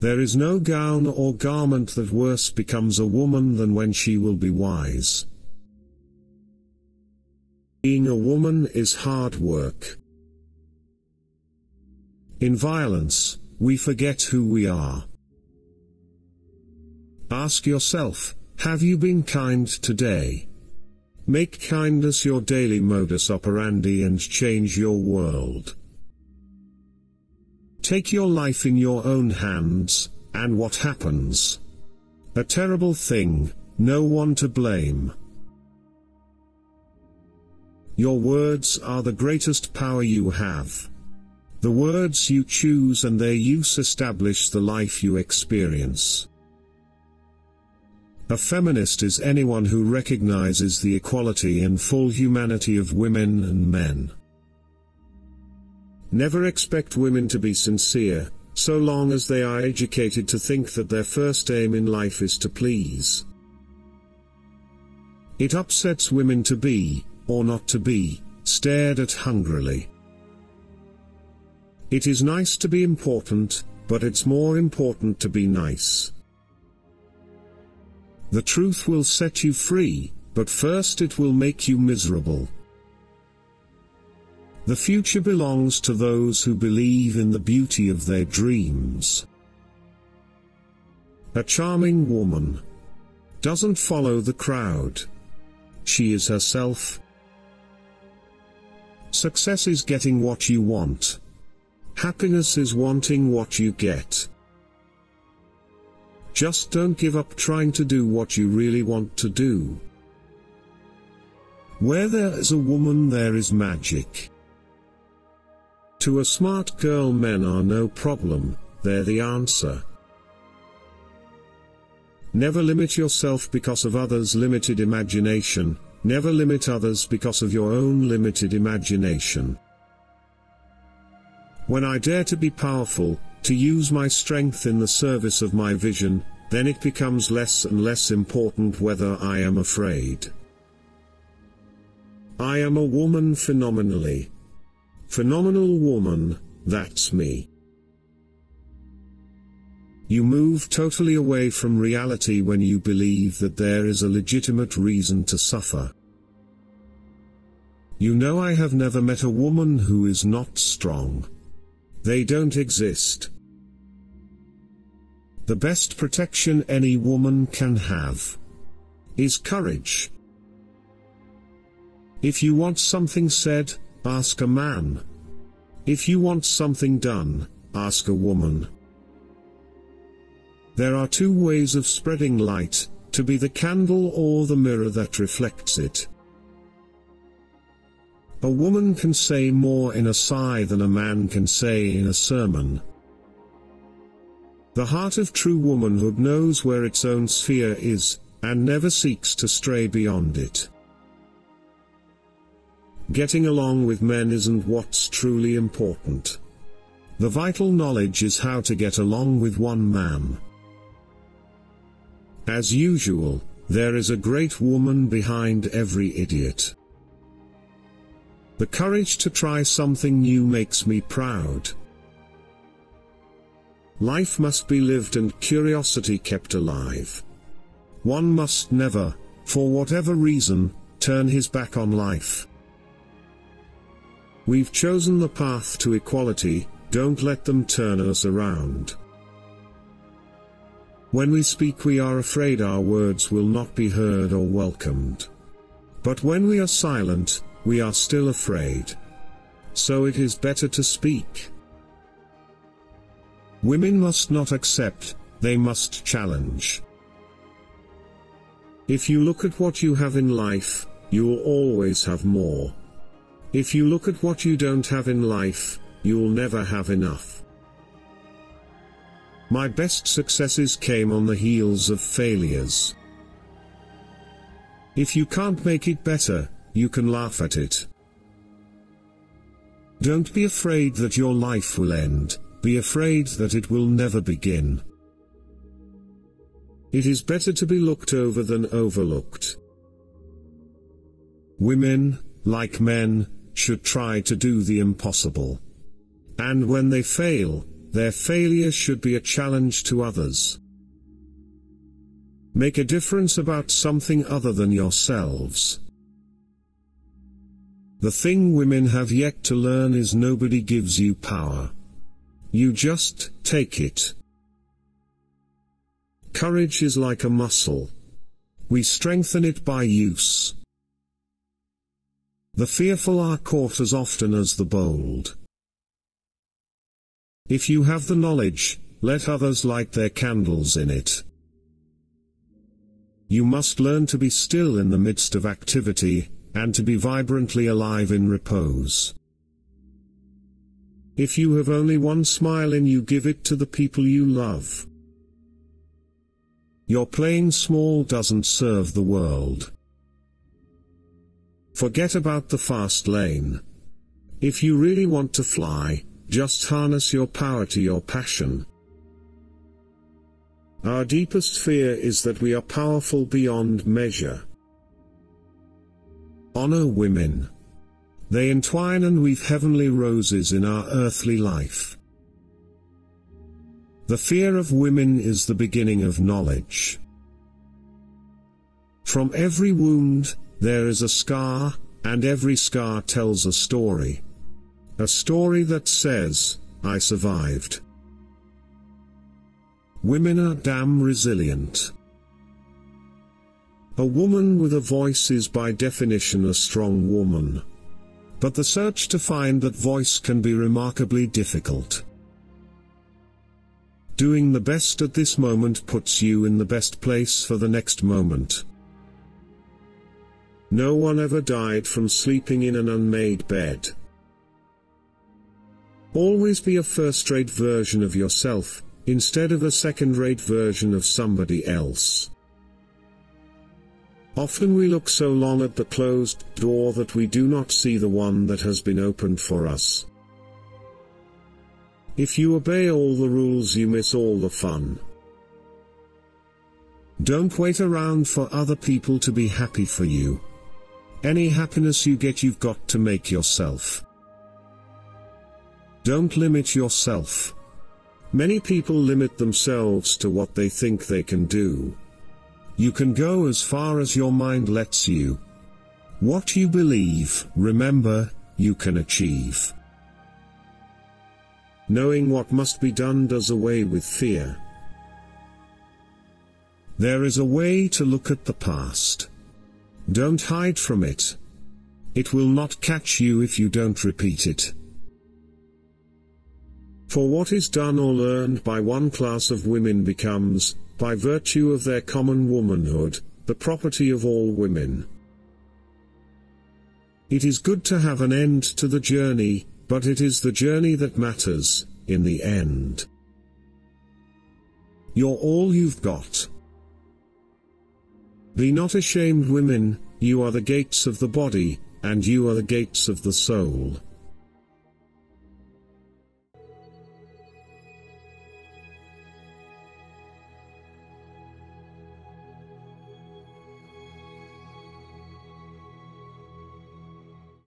There is no gown or garment that worse becomes a woman than when she will be wise. Being a woman is hard work. In violence, we forget who we are. Ask yourself, have you been kind today? Make kindness your daily modus operandi and change your world. Take your life in your own hands, and what happens? A terrible thing, no one to blame. Your words are the greatest power you have. The words you choose and their use establish the life you experience. A feminist is anyone who recognizes the equality and full humanity of women and men. Never expect women to be sincere, so long as they are educated to think that their first aim in life is to please. It upsets women to be, or not to be, stared at hungrily. It is nice to be important, but it's more important to be nice. The truth will set you free, but first it will make you miserable. The future belongs to those who believe in the beauty of their dreams. A charming woman doesn't follow the crowd. She is herself, Success is getting what you want. Happiness is wanting what you get. Just don't give up trying to do what you really want to do. Where there is a woman there is magic. To a smart girl men are no problem, they're the answer. Never limit yourself because of others' limited imagination, Never limit others because of your own limited imagination. When I dare to be powerful, to use my strength in the service of my vision, then it becomes less and less important whether I am afraid. I am a woman phenomenally. Phenomenal woman, that's me. You move totally away from reality when you believe that there is a legitimate reason to suffer. You know I have never met a woman who is not strong. They don't exist. The best protection any woman can have is courage. If you want something said, ask a man. If you want something done, ask a woman. There are two ways of spreading light, to be the candle or the mirror that reflects it. A woman can say more in a sigh than a man can say in a sermon. The heart of true womanhood knows where its own sphere is, and never seeks to stray beyond it. Getting along with men isn't what's truly important. The vital knowledge is how to get along with one man. As usual, there is a great woman behind every idiot. The courage to try something new makes me proud. Life must be lived and curiosity kept alive. One must never, for whatever reason, turn his back on life. We've chosen the path to equality, don't let them turn us around. When we speak we are afraid our words will not be heard or welcomed. But when we are silent, we are still afraid. So it is better to speak. Women must not accept, they must challenge. If you look at what you have in life, you will always have more. If you look at what you don't have in life, you'll never have enough. My best successes came on the heels of failures. If you can't make it better, you can laugh at it. Don't be afraid that your life will end, be afraid that it will never begin. It is better to be looked over than overlooked. Women, like men, should try to do the impossible. And when they fail, their failure should be a challenge to others. Make a difference about something other than yourselves. The thing women have yet to learn is nobody gives you power. You just take it. Courage is like a muscle. We strengthen it by use. The fearful are caught as often as the bold. If you have the knowledge, let others light their candles in it. You must learn to be still in the midst of activity, and to be vibrantly alive in repose. If you have only one smile in you give it to the people you love. Your playing small doesn't serve the world. Forget about the fast lane. If you really want to fly, just harness your power to your passion. Our deepest fear is that we are powerful beyond measure. Honor women. They entwine and weave heavenly roses in our earthly life. The fear of women is the beginning of knowledge. From every wound, there is a scar, and every scar tells a story. A story that says, I survived. Women are damn resilient. A woman with a voice is by definition a strong woman. But the search to find that voice can be remarkably difficult. Doing the best at this moment puts you in the best place for the next moment. No one ever died from sleeping in an unmade bed. Always be a first-rate version of yourself, instead of a second-rate version of somebody else. Often we look so long at the closed door that we do not see the one that has been opened for us. If you obey all the rules you miss all the fun. Don't wait around for other people to be happy for you. Any happiness you get you've got to make yourself. Don't limit yourself. Many people limit themselves to what they think they can do. You can go as far as your mind lets you. What you believe, remember, you can achieve. Knowing what must be done does away with fear. There is a way to look at the past. Don't hide from it. It will not catch you if you don't repeat it. For what is done or learned by one class of women becomes, by virtue of their common womanhood, the property of all women. It is good to have an end to the journey, but it is the journey that matters, in the end. You're all you've got. Be not ashamed women, you are the gates of the body, and you are the gates of the soul.